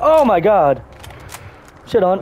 Oh my god. Shit on.